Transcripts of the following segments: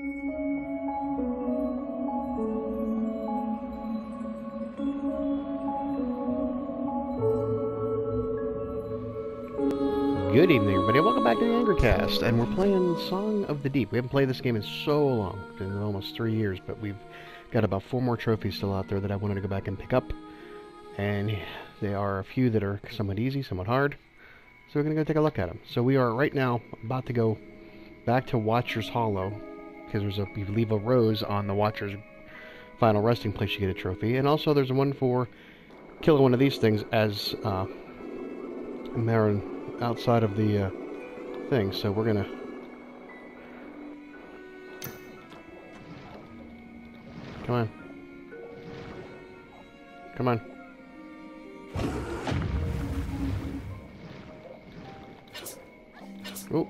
Good evening, everybody. Welcome back to the Angercast, and we're playing Song of the Deep. We haven't played this game in so long, it's been almost three years, but we've got about four more trophies still out there that I wanted to go back and pick up. And there are a few that are somewhat easy, somewhat hard. So we're going to go take a look at them. So we are right now about to go back to Watcher's Hollow, because there's a you leave a rose on the Watcher's final resting place, you get a trophy. And also there's one for killing one of these things as uh, Merryn outside of the uh, thing. So we're gonna. Come on. Come on. Oh.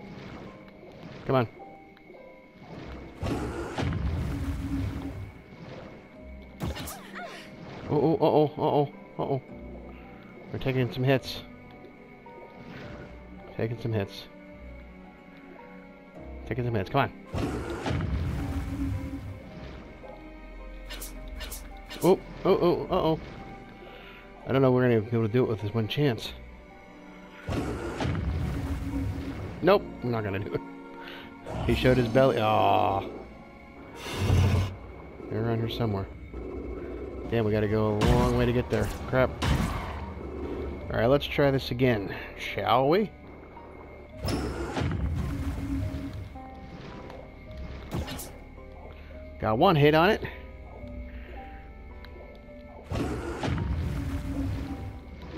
Come on. Oh, oh, uh oh, uh oh, uh oh. We're taking some hits. Taking some hits. Taking some hits. Come on. Oh, oh, oh, uh-oh. I don't know we're to be able to do it with this one chance. Nope, I'm not to do it. He showed his belly. Aww. They're around here somewhere. Damn, we got to go a long way to get there. Crap. Alright, let's try this again. Shall we? Got one hit on it.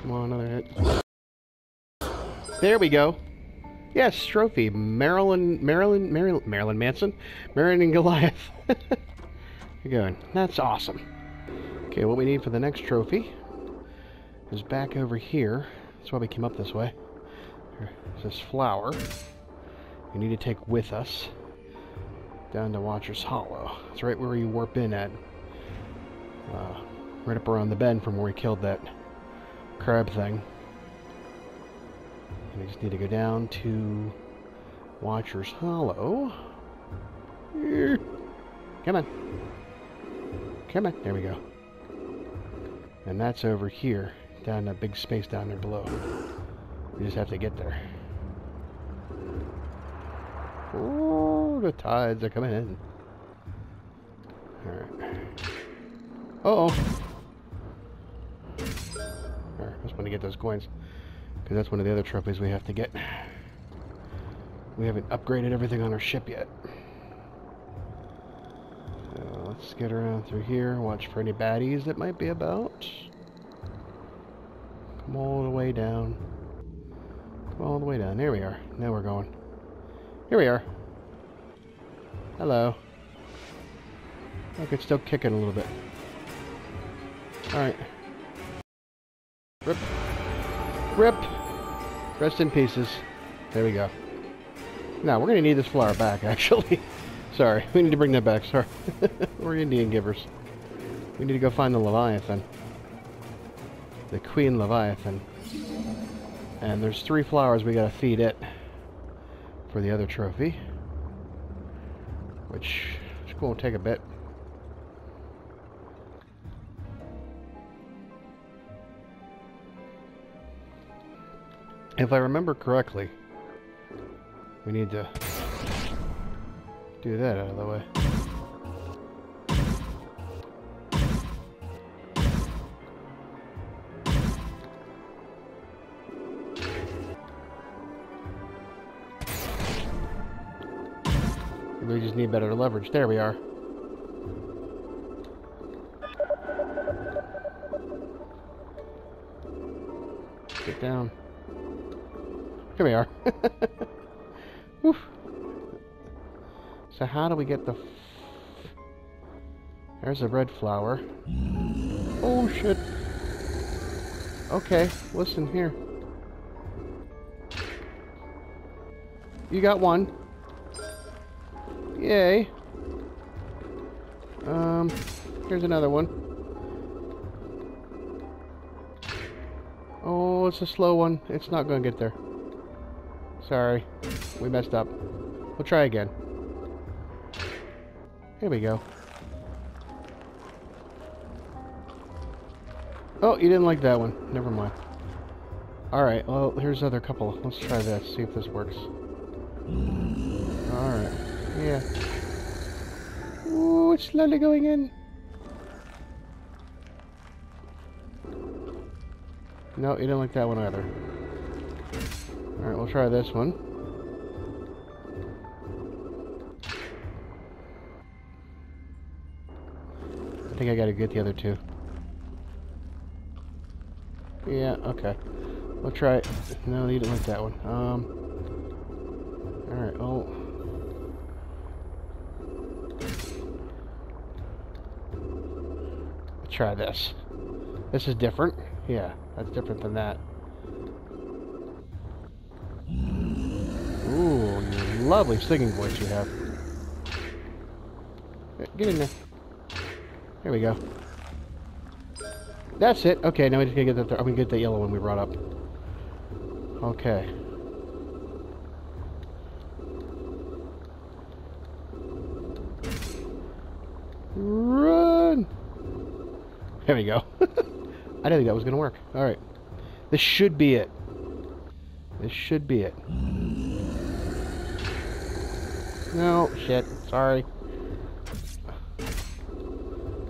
Come on, another hit. There we go. Yes, trophy. Marilyn, Marilyn, Marilyn, Marilyn Manson, Marilyn and Goliath. You're going. That's awesome. Okay, what we need for the next trophy is back over here. That's why we came up this way. There's this flower. We need to take with us down to Watcher's Hollow. It's right where you warp in at. Uh, right up around the bend from where we killed that crab thing. And we just need to go down to Watcher's Hollow. Come on. Come on. There we go. And that's over here, down that big space down there below. We just have to get there. Oh, the tides are coming in. Alright. Uh-oh. Alright, I just want to get those coins. Because that's one of the other trophies we have to get. We haven't upgraded everything on our ship yet. So let's get around through here, watch for any baddies that might be about. Come all the way down. Come all the way down. There we are. Now we're going. Here we are. Hello. Look, it's still kicking a little bit. Alright. Rip. Rip! Rest in pieces. There we go. Now, we're going to need this flower back, actually. Sorry, we need to bring that back, sorry. we're Indian givers. We need to go find the Leviathan. The Queen Leviathan. And there's three flowers we gotta feed it for the other trophy. Which is to take a bit. If I remember correctly, we need to do that out of the way. We just need better leverage. There we are. Get down. Here we are. so how do we get the... There's a red flower. Oh, shit. Okay, listen here. You got one. Yay. Um, here's another one. Oh, it's a slow one. It's not going to get there. Sorry. We messed up. We'll try again. Here we go. Oh, you didn't like that one. Never mind. Alright, well, here's another couple. Let's try this, see if this works. Alright. Yeah. Ooh, it's slowly going in. No, you didn't like that one either. Alright, we'll try this one. Think I gotta get the other two. Yeah, okay. We'll try it. No, you didn't like that one. Um. Alright, oh. Let's try this. This is different. Yeah, that's different than that. Ooh, lovely singing voice you have. Get in there. Here we go. That's it. Okay, now we just gotta get the I'm gonna get the yellow one we brought up. Okay. Run! There we go. I didn't think that was gonna work. Alright. This should be it. This should be it. No, shit. Sorry.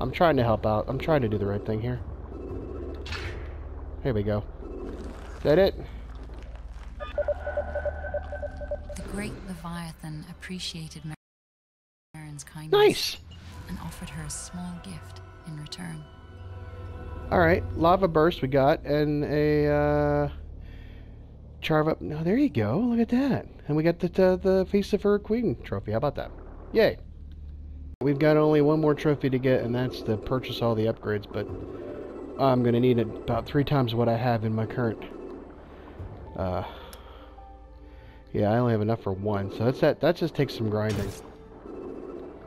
I'm trying to help out. I'm trying to do the right thing here. Here we go. Is that it? The great Leviathan appreciated Merryn's kindness Nice! and offered her a small gift in return. Alright, lava burst we got, and a, uh... Charve up... No, there you go. Look at that. And we got the, the, the Feast for a Queen trophy. How about that? Yay. We've got only one more trophy to get, and that's to purchase all the upgrades, but I'm going to need about three times what I have in my current... Uh... Yeah, I only have enough for one, so that's that. That just takes some grinding.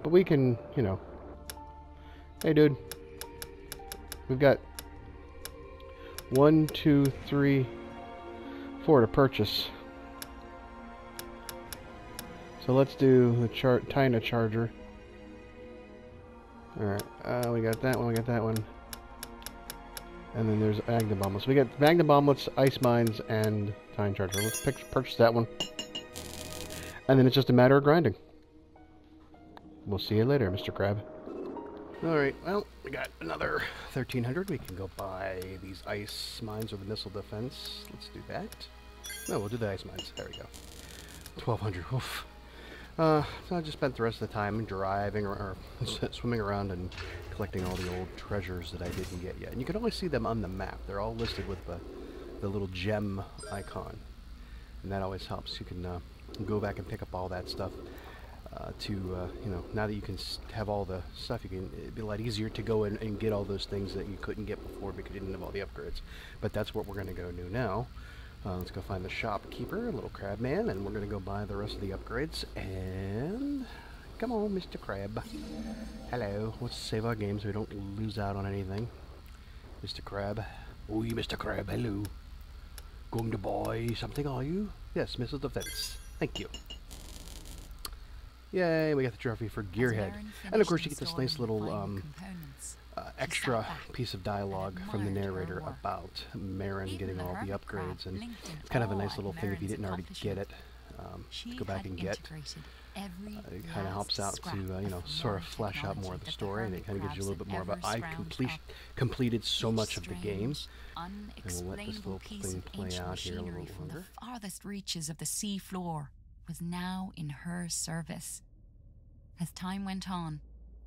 But we can, you know... Hey, dude. We've got one, two, three, four to purchase. So let's do the char Tina charger. Alright, uh, we got that one, we got that one. And then there's Magnum Bomblets. We got Magnum Bomblets, Ice Mines, and Time Charger. Let's pick, purchase that one. And then it's just a matter of grinding. We'll see you later, Mr. Crab. Alright, well, we got another 1300. We can go buy these ice mines or the missile defense. Let's do that. No, we'll do the ice mines. There we go. 1200. Oof. Uh, so I just spent the rest of the time driving or, or swimming around and collecting all the old treasures that I didn't get yet. And you can only see them on the map. They're all listed with the, the little gem icon. And that always helps. You can uh, go back and pick up all that stuff. Uh, to uh, you know, now that you can have all the stuff, you can it'd be a lot easier to go and get all those things that you couldn't get before because you didn't have all the upgrades. But that's what we're going to go do now. Uh, let's go find the shopkeeper, little crab man, and we're going to go buy the rest of the upgrades. And come on, Mr. Crab. Hello. Let's save our game so we don't lose out on anything. Mr. Crab. Oh, you, Mr. Crab. Hello. Going to buy something, are you? Yes, missile defense. Thank you. Yay, we got the trophy for Gearhead. And of course you get this nice little um, uh, extra piece of dialogue from the narrator about Merryn getting all the upgrades. And it's kind of a nice little thing if you didn't already get it. Um, to go back and get. Uh, it kind of helps out to, uh, you know, sort of flesh out more of the story, and it kind of gives you a little bit more about, I complete, completed so much of the game, and we'll let this little thing play out here a little from longer. the farthest reaches of the sea floor was now in her service. As time went on,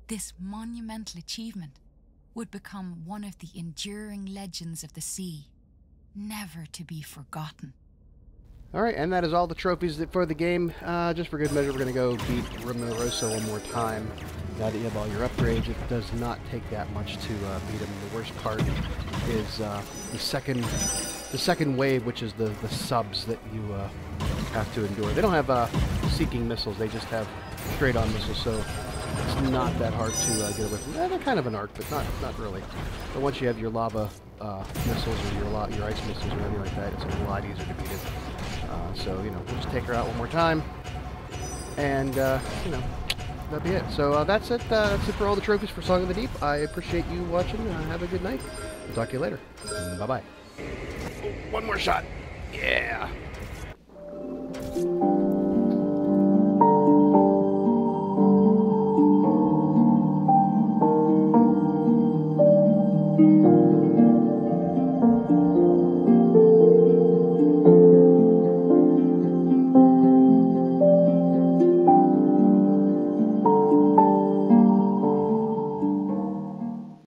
this monumental achievement would become one of the enduring legends of the sea, never to be forgotten. Alright, and that is all the trophies for the game. Uh, just for good measure, we're going to go beat Remoroso one more time. Now that you have all your upgrades, it does not take that much to uh, beat him. The worst part is uh, the second the second wave, which is the, the subs that you uh, have to endure. They don't have uh, seeking missiles, they just have straight-on missiles, so it's not that hard to uh, get away from. Eh, they're kind of an arc, but not not really. But once you have your lava uh, missiles or your, your ice missiles or anything like that, it's a lot easier to beat it. Uh, so, you know, we'll just take her out one more time. And, uh, you know, that'd be it. So uh, that's it. Uh, that's it for all the trophies for Song of the Deep. I appreciate you watching. Have a good night. We'll talk to you later. Bye bye. one more shot. Yeah.